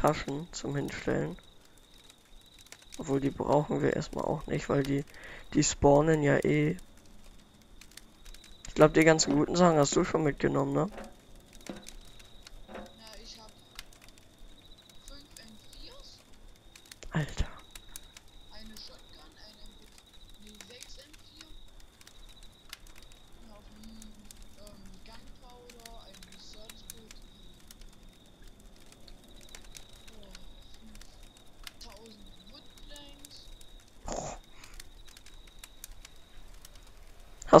Taschen zum Hinstellen. Obwohl die brauchen wir erstmal auch nicht, weil die, die spawnen ja eh. Ich glaube, die ganzen guten Sachen hast du schon mitgenommen, ne? Na, ich hab 5 M4s, Alter. eine Shotgun, eine MP, nee, 6 M4, noch ein ähm, Gunpowder, ein Research Kit, oh, 5000 Woodplanks,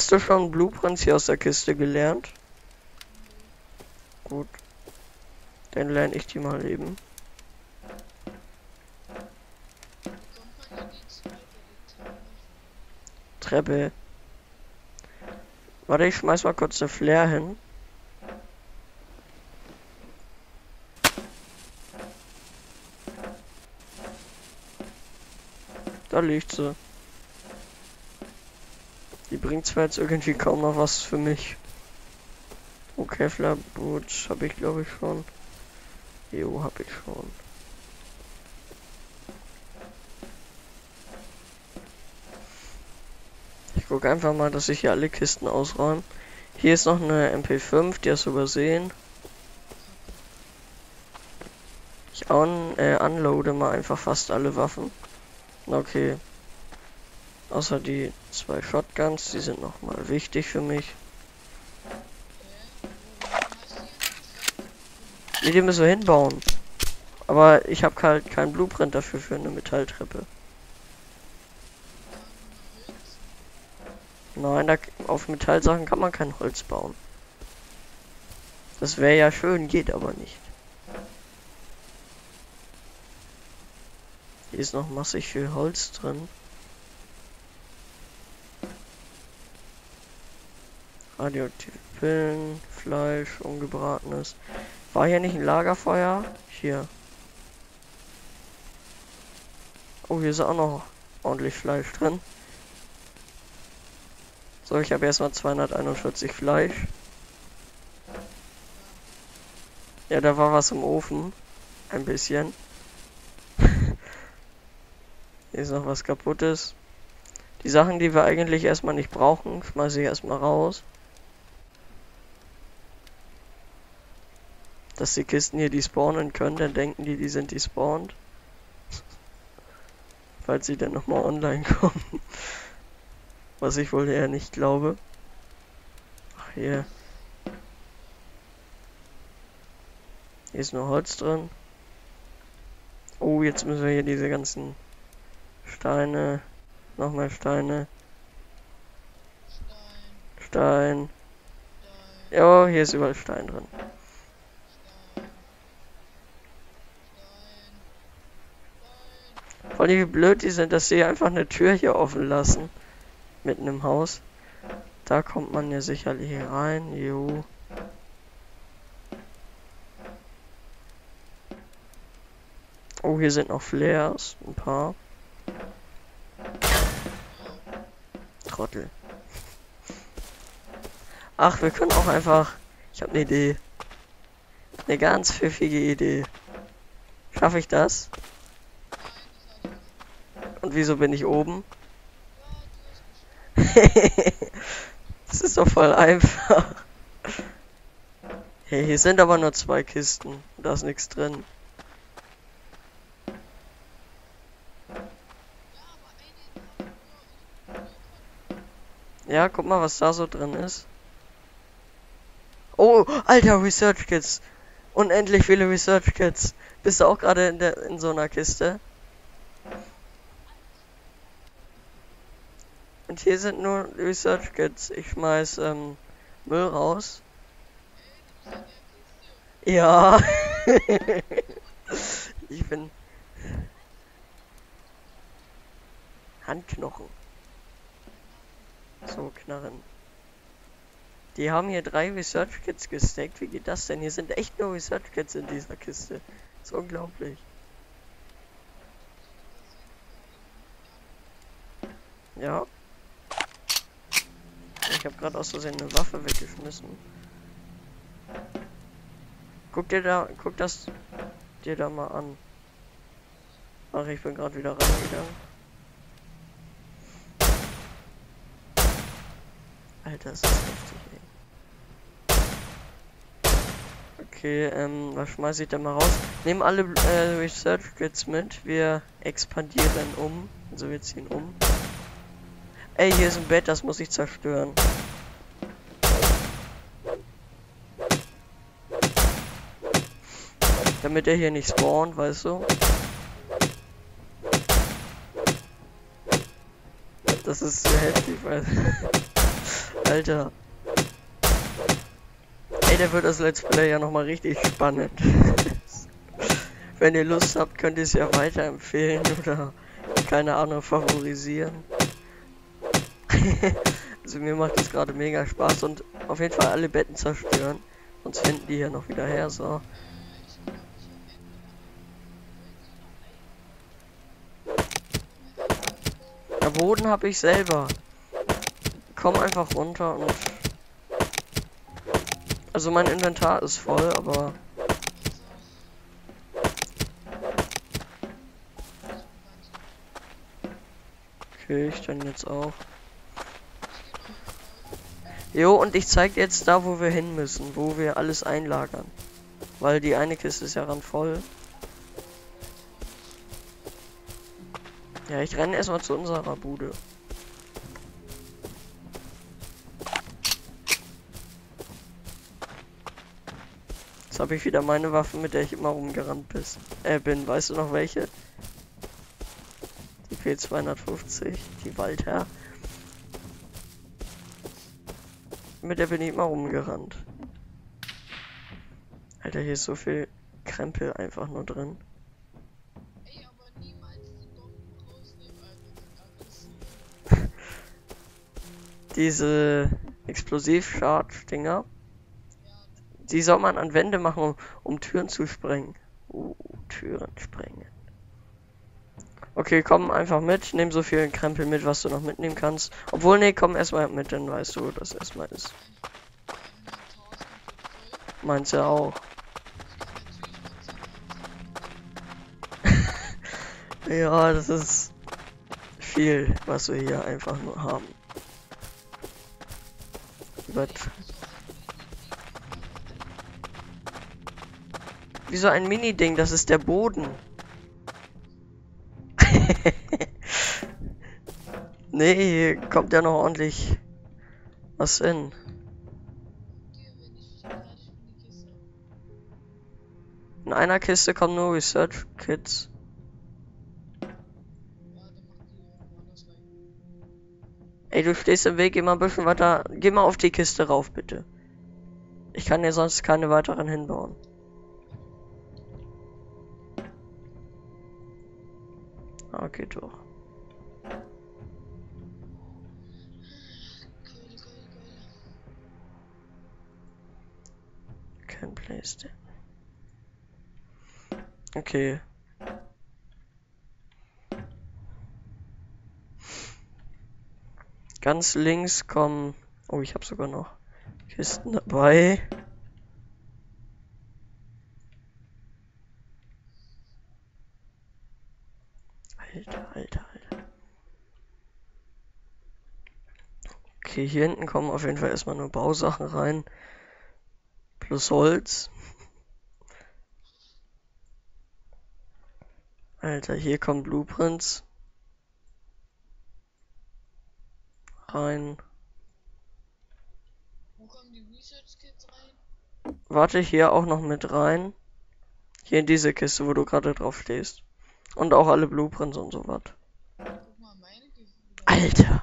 Hast du schon Blueprints hier aus der Kiste gelernt? Gut. Dann lerne ich die mal eben. Treppe. Warte, ich schmeiß mal kurz eine Flair hin. Da liegt sie. Die bringt zwar jetzt irgendwie kaum noch was für mich. Oh, Kevlar Boots habe ich glaube ich schon. Jo, habe ich schon. Ich gucke einfach mal, dass ich hier alle Kisten ausräume. Hier ist noch eine MP5, die hast du übersehen. Ich un äh, unloade mal einfach fast alle Waffen. Okay. Außer die zwei Shotguns, die sind noch mal wichtig für mich. Nee, die müssen wir hinbauen. Aber ich habe halt keinen Blueprint dafür für eine Metalltreppe. Nein, da, auf Metallsachen kann man kein Holz bauen. Das wäre ja schön, geht aber nicht. Hier ist noch massig viel Holz drin. Radioaktive Pillen, Fleisch, ungebratenes. War hier nicht ein Lagerfeuer? Hier. Oh, hier ist auch noch ordentlich Fleisch drin. So, ich habe erstmal 241 Fleisch. Ja, da war was im Ofen. Ein bisschen. Hier ist noch was kaputtes. Die Sachen, die wir eigentlich erstmal nicht brauchen, schmeiße ich erstmal raus. Dass die Kisten hier die spawnen können, dann denken die, die sind die spawned. Falls sie dann nochmal online kommen. Was ich wohl eher nicht glaube. Ach, hier. Hier ist nur Holz drin. Oh, jetzt müssen wir hier diese ganzen Steine. Nochmal Steine. Stein, Stein. Stein, Ja, hier ist überall Stein drin. Stein, Stein, Vor allem wie blöd die sind, dass sie einfach eine Tür hier offen lassen. Mitten im Haus. Da kommt man ja sicherlich rein. Jo. Oh, hier sind noch Flares. Ein paar. Trottel. Ach, wir können auch einfach. Ich habe eine Idee. Eine ganz pfiffige Idee. Schaffe ich das? Und wieso bin ich oben? das ist doch voll einfach. Hey, hier sind aber nur zwei Kisten. Da ist nichts drin. Ja, guck mal, was da so drin ist. Oh, alter Research Kits. Unendlich viele Research Kits. Bist du auch gerade in, der- in so einer Kiste? Und hier sind nur Research Kits. Ich schmeiß ähm, Müll raus. Ja. ich bin. Handknochen. So, Knarren. Die haben hier drei Research Kits gesteckt. Wie geht das denn? Hier sind echt nur Research Kits in dieser Kiste. Ist unglaublich. Ja. Ich habe gerade aus Versehen eine Waffe weggeschmissen. Guck dir da, guck das. dir da mal an. Ach, ich bin gerade wieder reingegangen. Alter, ist das heftig, ey. Okay, ähm, was schmeiße ich da mal raus? Nehmen alle äh, Research Kits mit. Wir expandieren um. Also wir ziehen um. Ey, hier ist ein Bett, das muss ich zerstören. Damit er hier nicht spawnt, weißt du? Das ist zu heftig, weil... Alter. Ey, der wird das Let's Play ja nochmal richtig spannend. Wenn ihr Lust habt, könnt ihr es ja weiterempfehlen oder keine Ahnung favorisieren. also mir macht das gerade mega Spaß und auf jeden Fall alle Betten zerstören. Sonst finden die hier noch wieder her, so. Der Boden habe ich selber komm einfach runter und... Also mein Inventar ist voll, aber... Okay, ich dann jetzt auch. Jo, und ich zeig jetzt da, wo wir hin müssen, wo wir alles einlagern. Weil die eine Kiste ist ja ran voll. Ja, ich renne erstmal zu unserer Bude. habe ich wieder meine Waffe, mit der ich immer rumgerannt bis, äh, bin. Weißt du noch welche? Die P250, die Walter. Mit der bin ich immer rumgerannt. Alter, hier ist so viel Krempel einfach nur drin. Diese Explosiv-Charge-Dinger. Die soll man an Wände machen, um, um Türen zu sprengen. Uh, Türen sprengen. Okay, komm einfach mit. Nimm so viel Krempel mit, was du noch mitnehmen kannst. Obwohl, nee, komm erstmal mit, dann weißt du, dass erstmal ist. Meinst du auch? ja, das ist viel, was wir hier einfach nur haben. But Wie so ein Mini-Ding, das ist der Boden. Nee, kommt ja noch ordentlich was hin. In einer Kiste kommen nur Research Kits. Ey, du stehst im Weg, geh mal ein bisschen weiter. Geh mal auf die Kiste rauf, bitte. Ich kann dir sonst keine weiteren hinbauen. Okay, doch. Kein Playstation. Okay. Ganz links kommen. Oh, ich habe sogar noch Kisten dabei. Alter, Alter, Alter. Okay, hier hinten kommen auf jeden Fall erstmal nur Bausachen rein. Plus Holz. Alter, hier kommen Blueprints. Rein. Wo kommen die Research Kits rein? Warte, hier auch noch mit rein. Hier in diese Kiste, wo du gerade drauf stehst. Und auch alle Blueprints und so was. Alter!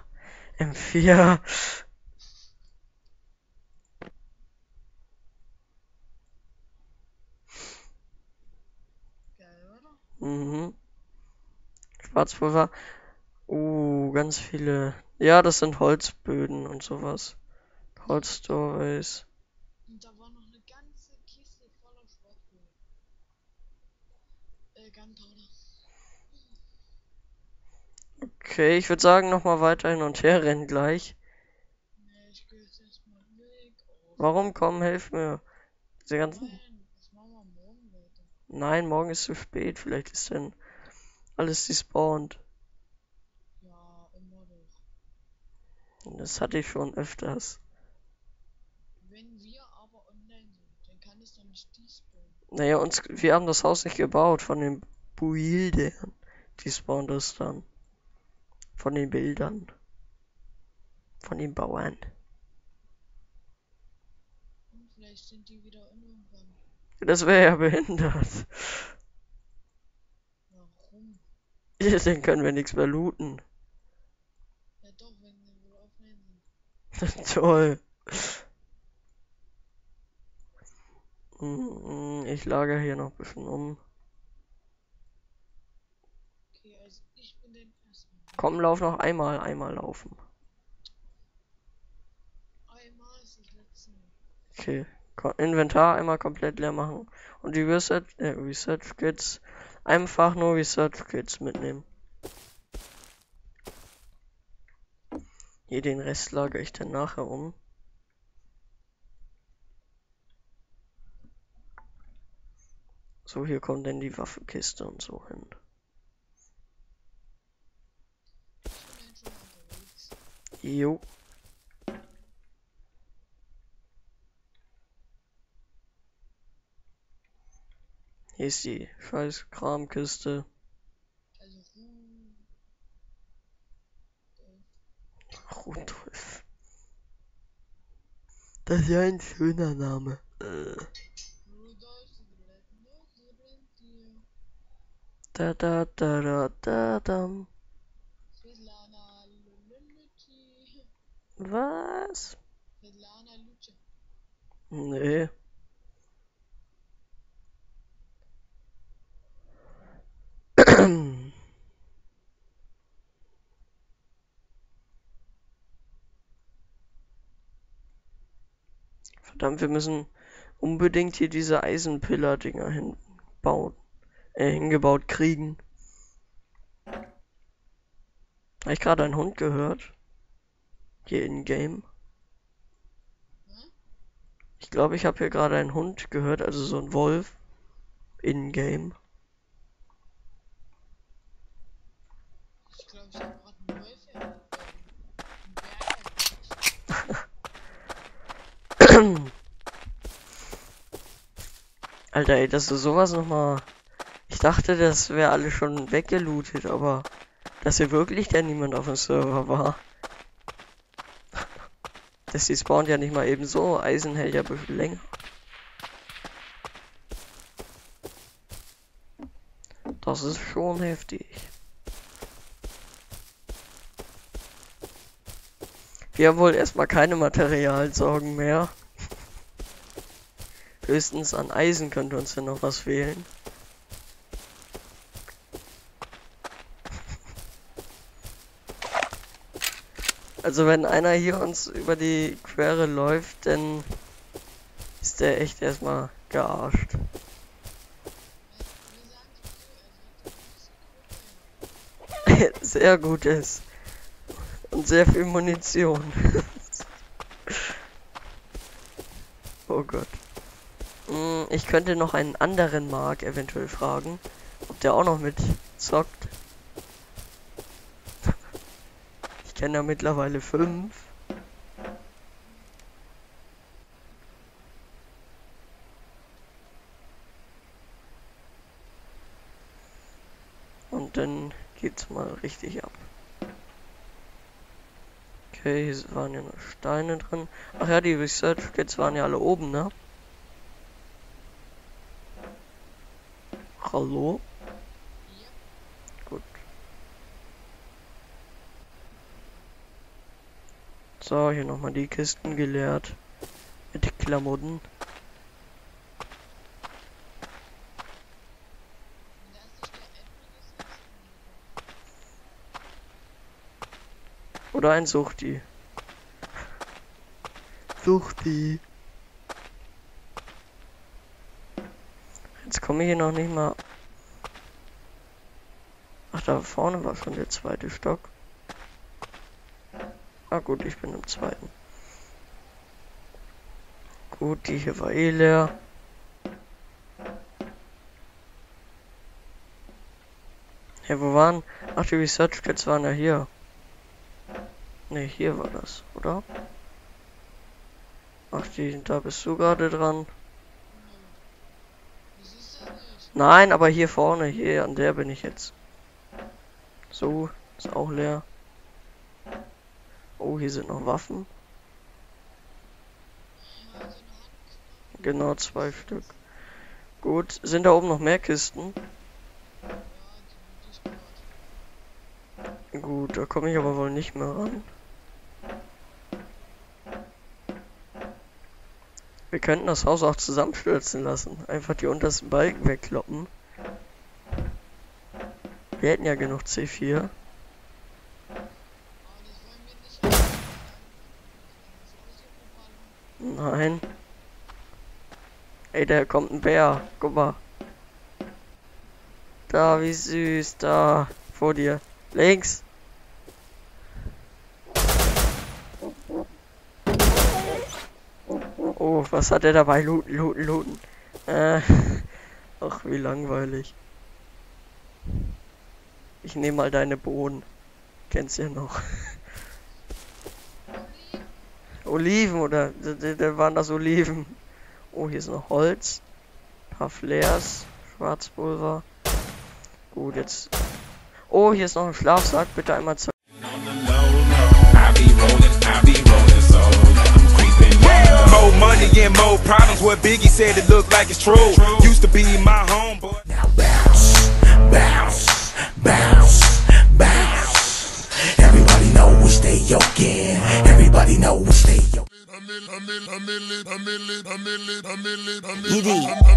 M4. Mhm. Schwarzpulver. Uh, ganz viele. Ja, das sind Holzböden und sowas. Holzstories. Und da war noch eine ganze Kiste voller Schwarzpulver. Äh, Gunpowder. Okay, ich würde sagen, nochmal weiter hin und her rennen gleich. Nee, ich geh jetzt erstmal weg. Oh, Warum? Komm, hilf mir. Diese ganzen... nein, morgen ist zu spät. Vielleicht ist dann alles despawned. Ja, immer doch. Das hatte ich schon öfters. Wenn wir aber online sind, dann kann es doch nicht despawnen. Naja, uns, wir haben das Haus nicht gebaut von den Buildern. Die spawnen das dann. Von den Bildern. Von den Bauern. Und vielleicht sind die wieder in irgendwann. Das wäre ja behindert. Warum? Dann können wir nichts mehr looten. Ja doch, wenn wir sind. Toll. Ich lagere hier noch ein bisschen um. Okay, also ich bin den erstmal. Komm, lauf noch einmal, einmal laufen. Einmal ist das letzte Mal. Okay. Inventar einmal komplett leer machen. Und die Research, äh, Research Kits einfach nur Research Kits mitnehmen. Hier den Rest lagere ich dann nachher um. So, hier kommt dann die Waffenkiste und so hin. Jo. Hier ist die scheiß Kramkiste. Also. Rudolf. Das ist ja ein schöner Name. Da da da da da Luluti. Was? Nee. Verdammt, wir müssen unbedingt hier diese Eisenpillar-Dinger hinbauen. Äh, hingebaut kriegen. Habe ich gerade einen Hund gehört? Hier in Game. Ich glaube, ich habe hier gerade einen Hund gehört, also so ein Wolf. In Game. Ich glaube, ich habe gerade einen Wolf erlebt. Einen Berg erlebt. Alter, ey, dass du sowas nochmal. Ich dachte, das wäre alles schon weggelootet, aber dass hier wirklich denn niemand auf dem Server war. Das die spawnt ja nicht mal eben so. Eisen hält ja ein bisschen länger. Das ist schon heftig. Wir haben wohl erstmal keine Materialsorgen mehr. Höchstens an Eisen könnte uns ja noch was fehlen. Also wenn einer hier uns über die Quere läuft, dann ist der echt erstmal gearscht. Sehr gutes. Und sehr viel Munition. oh Gott. Ich könnte noch einen anderen Mark eventuell fragen, ob der auch noch mit zockt. Ich kenne ja mittlerweile fünf. Und dann geht's mal richtig ab. Okay, hier waren ja noch Steine drin. Ach ja, die Research Kits waren ja alle oben, ne? Hallo? Gut. So, hier nochmal die Kisten geleert. Mit Klamotten. Oder ein Suchti. Suchti. Jetzt komme hier noch nicht mal. Ach, da vorne war schon der zweite Stock. Ah gut, ich bin im zweiten. Gut, die hier war eh leer. Hä, wo waren? Ach, die Research Kits waren ja hier. Ne, hier war das, oder? Ach, die, da bist du gerade dran. Das ist ja nicht. Nein, aber hier vorne, hier an der bin ich jetzt. So, ist auch leer. Oh, hier sind noch Waffen. Genau, zwei Stück. Gut, sind da oben noch mehr Kisten? Gut, da komme ich aber wohl nicht mehr ran. Wir könnten das Haus auch zusammenstürzen lassen. Einfach die untersten Balken wegkloppen. Wir hätten ja genug C4. Aber das wollen wir nicht machen. Das ist so Nein. Ey, da kommt ein Bär. Guck mal. Da, wie süß. Da, vor dir. Links. Oh, was hat er dabei? Looten, looten, looten. Äh. Ach, wie langweilig. Ich nehme mal deine Bohnen. Kennst ja noch. Oliven oder da, waren das Oliven. Oh, hier ist noch Holz. paar Flares, Schwarzpulver. Gut, jetzt. Oh, hier ist noch ein Schlafsack. Bitte einmal zeigen. More money and more problems. What Biggie said, it look like it's true. Used to be my homeboy. Now bounce, bounce, bounce, bounce. Everybody know we stay yoking. Everybody know we stay yoking. Yiddy. Mac,